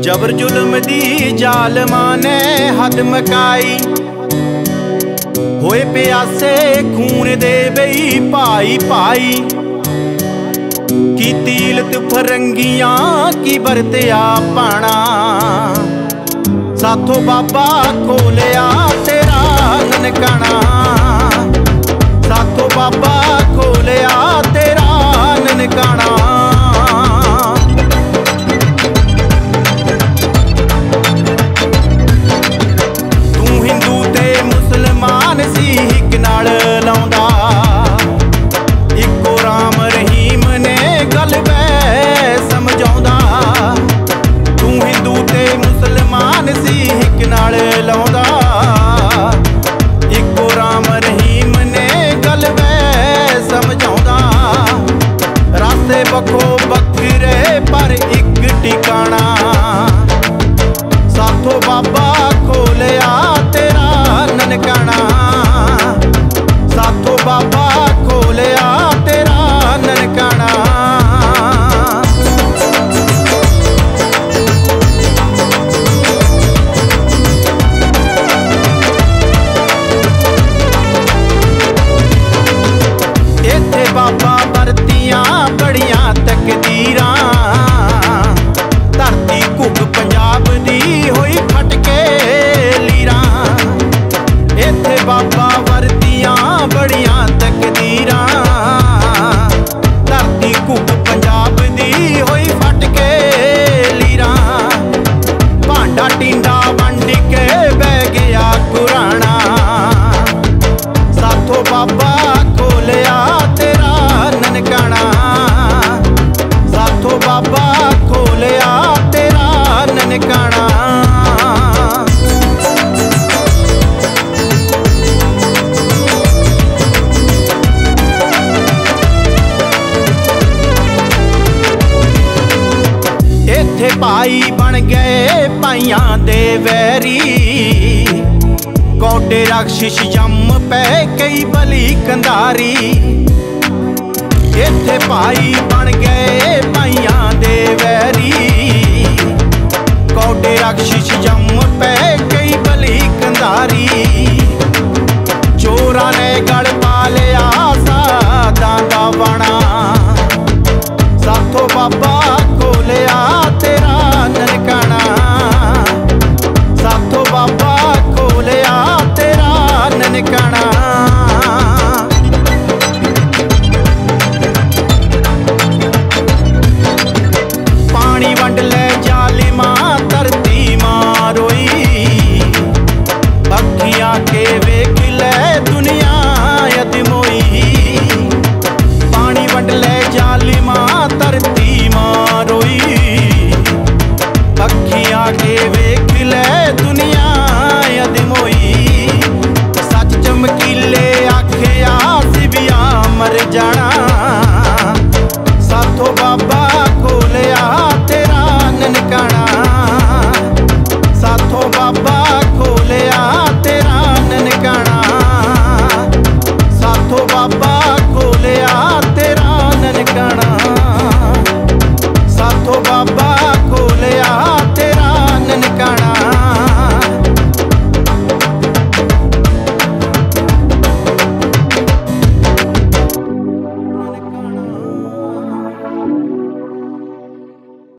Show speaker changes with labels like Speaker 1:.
Speaker 1: ਜਬਰ ਜ਼ੁਲਮ ਦੀ ਜ਼ਾਲਮਾਂ ਨੇ ਹੱਦ ਮਕਾਈ। ਹੋਏ ਪਿਆਸੇ ਖੂਨ ਦੇ ਬਈ ਭਾਈ ਭਾਈ। ਕੀ ਤੀਲਤ ਫਰੰਗੀਆਂ ਕੀ ਵਰਤਿਆ ਪਾਣਾ। ਸਾਥੋਂ ਬਾਬਾ ਖੋਲਿਆ ਤੇਰਾ ਇੱਥੇ ਭਾਈ ਬਣ ਗਏ ਪਾਈਆਂ ਦੇ ਵੈਰੀ। ਕੋਟੇ ਰਾਖਸ਼ ਜੰਮ ਪੈ ਕਈ ਬਲੀ ਕੰਧਾਰੀ। ਇੱਥੇ ਭਾਈ ਬਣ ਗਏ ਭਾਈਆਂ ਦੇ ਵੈਰੀ। ਕੋਟੇ ਰਾਖਸ਼ ਜੰਮ ਪੈ ਕਈ ਬਲੀ ਕੰਧਾਰੀ। ਚੋਰਾਂ ਨੇ ਗਲ பாட்டுல